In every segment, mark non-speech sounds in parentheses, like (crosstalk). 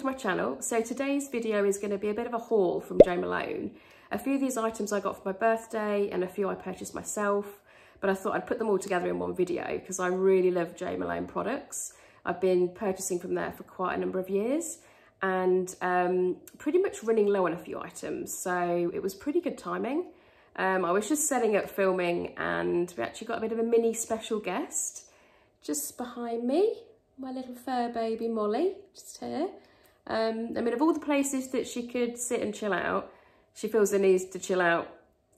to my channel. So today's video is going to be a bit of a haul from Jo Malone. A few of these items I got for my birthday and a few I purchased myself, but I thought I'd put them all together in one video because I really love Jo Malone products. I've been purchasing from there for quite a number of years and um, pretty much running low on a few items. So it was pretty good timing. Um, I was just setting up filming and we actually got a bit of a mini special guest just behind me my little fur baby Molly, just here. Um, I mean, of all the places that she could sit and chill out, she feels the need to chill out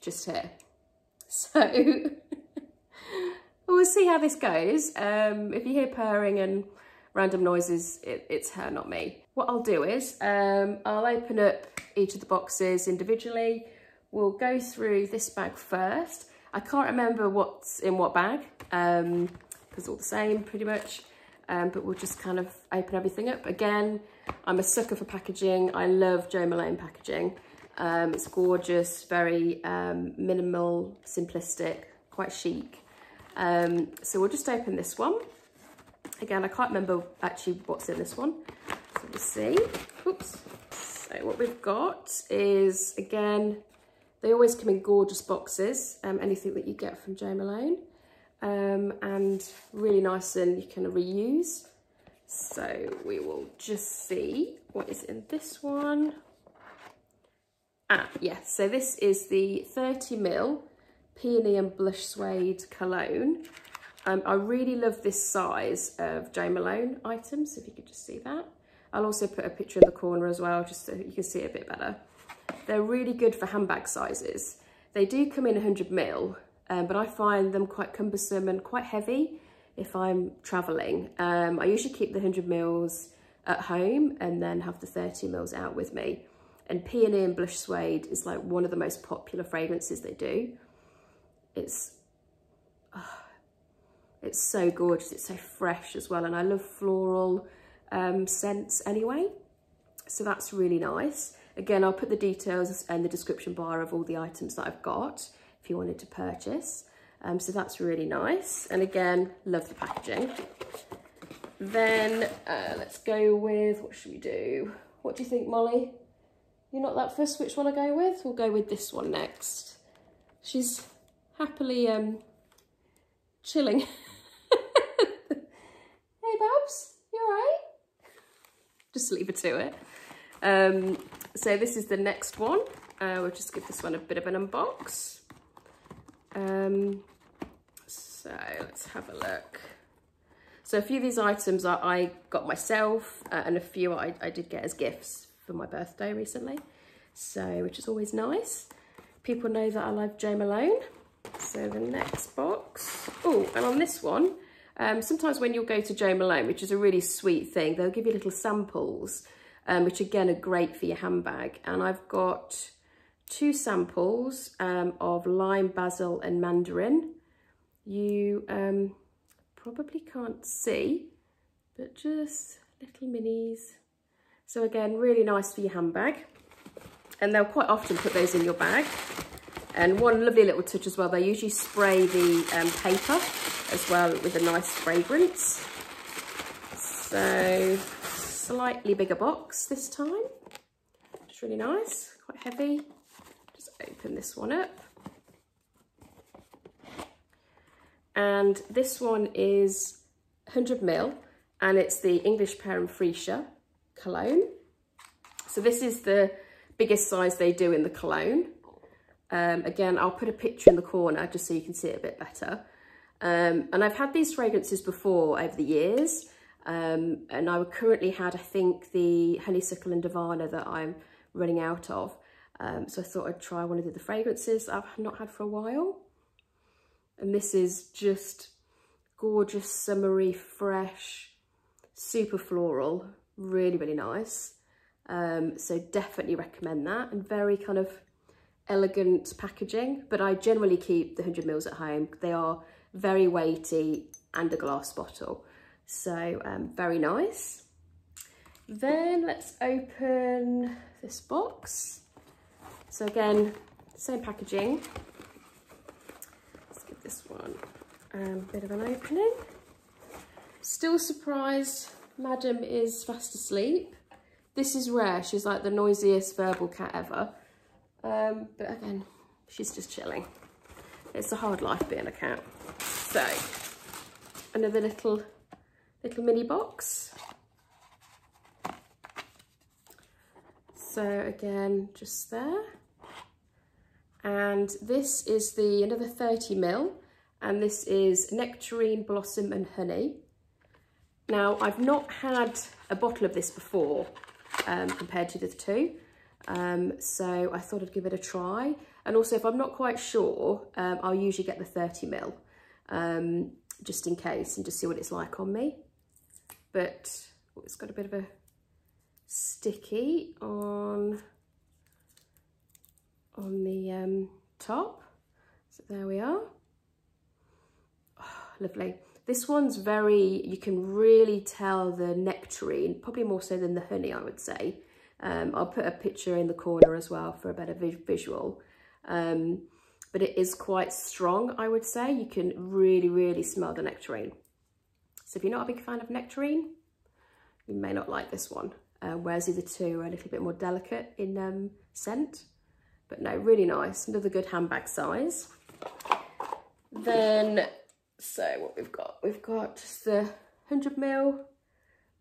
just here. (laughs) So (laughs) we'll see how this goes. Um, if you hear purring and random noises, it, it's her, not me. What I'll do is um, I'll open up each of the boxes individually. We'll go through this bag first. I can't remember what's in what bag because um, all the same pretty much um, but we'll just kind of open everything up. Again, I'm a sucker for packaging. I love Jo Malone packaging. Um, it's gorgeous, very um, minimal, simplistic, quite chic. Um, so we'll just open this one. Again, I can't remember actually what's in this one. So we'll see. Oops. So what we've got is, again, they always come in gorgeous boxes, um, anything that you get from Jo Malone um, and really nice and you can reuse. So we will just see what is in this one. Ah, yes, so this is the 30ml Peony and Blush Suede Cologne. Um, I really love this size of Jo Malone items, if you could just see that. I'll also put a picture in the corner as well, just so you can see it a bit better. They're really good for handbag sizes. They do come in 100ml, um, but I find them quite cumbersome and quite heavy if I'm traveling. Um, I usually keep the 100 mils at home and then have the 30 mils out with me. And Peony and Blush Suede is like one of the most popular fragrances they do. It's, oh, it's so gorgeous. It's so fresh as well. And I love floral um, scents anyway. So that's really nice. Again, I'll put the details in the description bar of all the items that I've got if you wanted to purchase. Um, so that's really nice. And again, love the packaging. Then uh, let's go with, what should we do? What do you think, Molly? You're not that fussed which one I go with? We'll go with this one next. She's happily um, chilling. (laughs) hey, Babs, you all right? Just leave her to it. Um, so this is the next one. Uh, we'll just give this one a bit of an unbox. Um, so let's have a look. So a few of these items I, I got myself uh, and a few I, I did get as gifts for my birthday recently. So, which is always nice. People know that I love Jo Malone. So the next box. Oh, and on this one, um, sometimes when you'll go to Jo Malone, which is a really sweet thing, they'll give you little samples, um, which again are great for your handbag. And I've got two samples um, of lime, basil and mandarin. You um, probably can't see, but just little minis. So again, really nice for your handbag. And they'll quite often put those in your bag. And one lovely little touch as well, they usually spray the um, paper as well with a nice fragrance. So slightly bigger box this time. It's really nice, quite heavy open this one up. And this one is 100 mil and it's the English Pear and Freesia cologne. So this is the biggest size they do in the cologne. Um, again, I'll put a picture in the corner just so you can see it a bit better. Um, and I've had these fragrances before over the years. Um, and I currently had, I think, the Honeysuckle and Davana that I'm running out of. Um, so I thought I'd try one of the fragrances I've not had for a while. And this is just gorgeous, summery, fresh, super floral, really, really nice. Um, so definitely recommend that and very kind of elegant packaging, but I generally keep the 100 mils at home. They are very weighty and a glass bottle. So um, very nice. Then let's open this box. So again, same packaging. Let's give this one a bit of an opening. Still surprised Madam is fast asleep. This is rare. She's like the noisiest verbal cat ever. Um, but again, she's just chilling. It's a hard life being a cat. So, another little, little mini box. So again, just there. And this is the another 30 mil, and this is Nectarine, Blossom and Honey. Now, I've not had a bottle of this before um, compared to the two, um, so I thought I'd give it a try. And also, if I'm not quite sure, um, I'll usually get the 30 mil, um, just in case, and just see what it's like on me. But oh, it's got a bit of a sticky on on the um, top. So there we are. Oh, (sighs) lovely. This one's very, you can really tell the nectarine, probably more so than the honey, I would say. Um, I'll put a picture in the corner as well for a better vi visual. Um, but it is quite strong, I would say. You can really, really smell the nectarine. So if you're not a big fan of nectarine, you may not like this one uh, whereas the two are a little bit more delicate in um, scent. But no, really nice, another good handbag size. Then, so what we've got, we've got just the 100 mil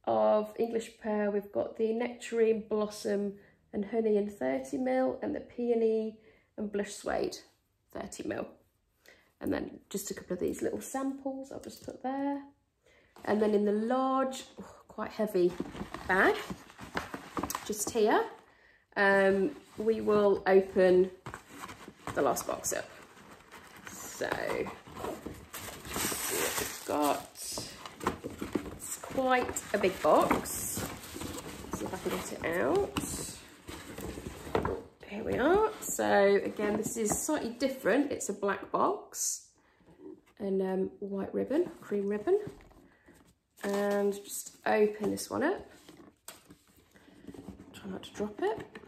of English pear, we've got the Nectarine Blossom and Honey in 30 mil, and the Peony and Blush Suede 30 mil. And then just a couple of these little samples I'll just put there. And then in the large, oh, quite heavy bag, just here, um, we will open the last box up. So, see what we've got. It's quite a big box. Let's see if I can get it out. Here we are. So again, this is slightly different. It's a black box and um, white ribbon, cream ribbon. And just open this one up try not to drop it.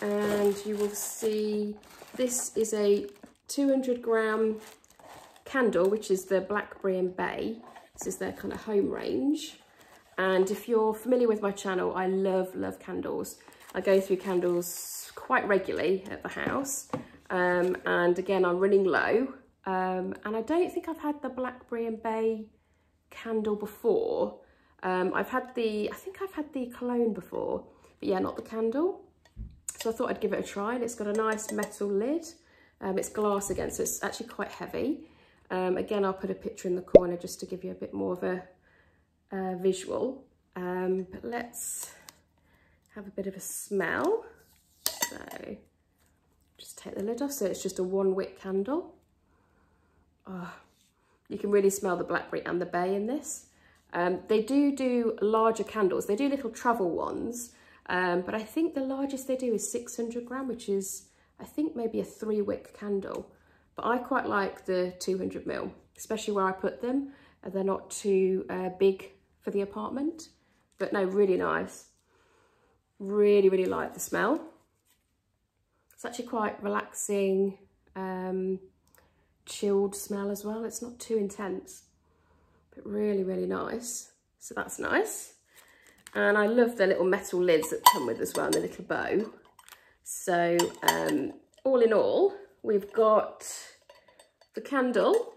And you will see this is a 200 gram candle, which is the Blackberry and Bay. This is their kind of home range. And if you're familiar with my channel, I love, love candles. I go through candles quite regularly at the house. Um, and again, I'm running low. Um, and I don't think I've had the Blackberry and Bay candle before. Um, I've had the, I think I've had the cologne before, but yeah, not the candle. So I thought I'd give it a try and it's got a nice metal lid. Um, it's glass again, so it's actually quite heavy. Um, again, I'll put a picture in the corner just to give you a bit more of a, a visual. Um, but let's have a bit of a smell. So just take the lid off. So it's just a one wick candle. Oh, you can really smell the blackberry and the bay in this. Um, they do do larger candles. They do little travel ones, um, but I think the largest they do is 600 gram, which is, I think, maybe a three wick candle. But I quite like the 200 mil, especially where I put them. They're not too uh, big for the apartment, but no, really nice. Really, really like the smell. It's actually quite relaxing, um, chilled smell as well. It's not too intense but really, really nice. So that's nice. And I love the little metal lids that come with as well and the little bow. So um, all in all, we've got the candle.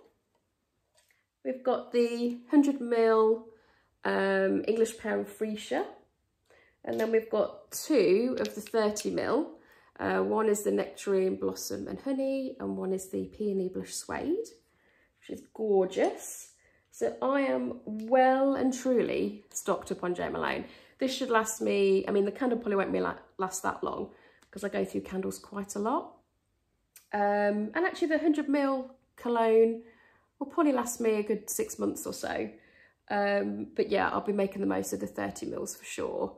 We've got the 100 ml um, English and freesia. And then we've got two of the 30 ml. Uh, one is the Nectarine Blossom and Honey, and one is the Peony Blush Suede, which is gorgeous. So I am well and truly stocked up on Jo Malone. This should last me, I mean, the candle probably won't be last that long because I go through candles quite a lot. Um, and actually the 100ml cologne will probably last me a good six months or so. Um, but yeah, I'll be making the most of the 30 mils for sure.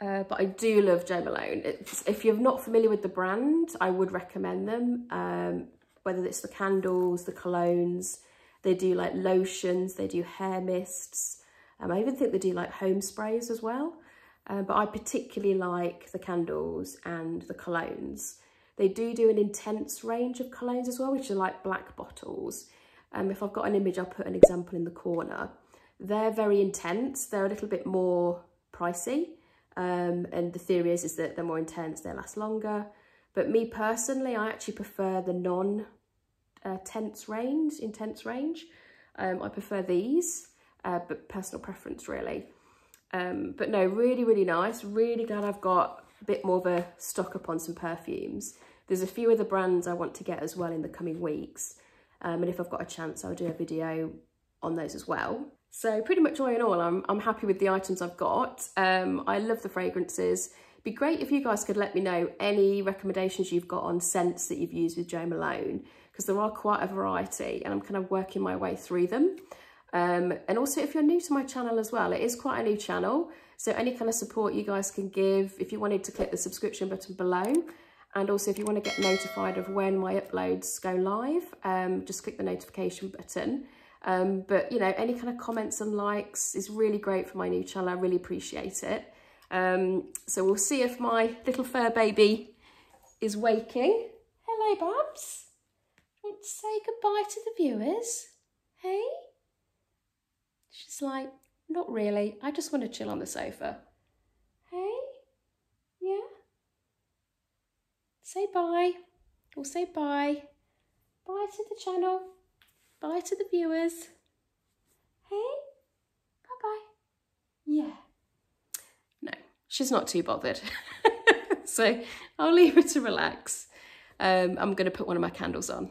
Uh, but I do love Jo Malone. It's, if you're not familiar with the brand, I would recommend them. Um, whether it's the candles, the colognes, they do like lotions, they do hair mists. Um, I even think they do like home sprays as well. Um, but I particularly like the candles and the colognes. They do do an intense range of colognes as well, which are like black bottles. Um, if I've got an image, I'll put an example in the corner. They're very intense. They're a little bit more pricey. Um, and the theory is, is that they're more intense, they last longer. But me personally, I actually prefer the non uh, tense range, intense range. Um, I prefer these, uh, but personal preference really. Um, but no, really, really nice. Really glad I've got a bit more of a stock up on some perfumes. There's a few other brands I want to get as well in the coming weeks. Um, and if I've got a chance, I'll do a video on those as well. So pretty much all in all, I'm, I'm happy with the items I've got. Um, I love the fragrances. It'd be great if you guys could let me know any recommendations you've got on scents that you've used with Jo Malone, because there are quite a variety and I'm kind of working my way through them. Um, and also if you're new to my channel as well, it is quite a new channel. So any kind of support you guys can give, if you wanted to click the subscription button below, and also if you want to get notified of when my uploads go live, um, just click the notification button. Um, but, you know, any kind of comments and likes is really great for my new channel. I really appreciate it. Um, so we'll see if my little fur baby is waking. Hello, Babs. Say goodbye to the viewers? Hey? She's like, not really. I just want to chill on the sofa. Hey? Yeah? Say bye. Or say bye. Bye to the channel. Bye to the viewers. Hey? Bye-bye. Yeah. No, she's not too bothered. (laughs) so I'll leave her to relax. Um, I'm going to put one of my candles on.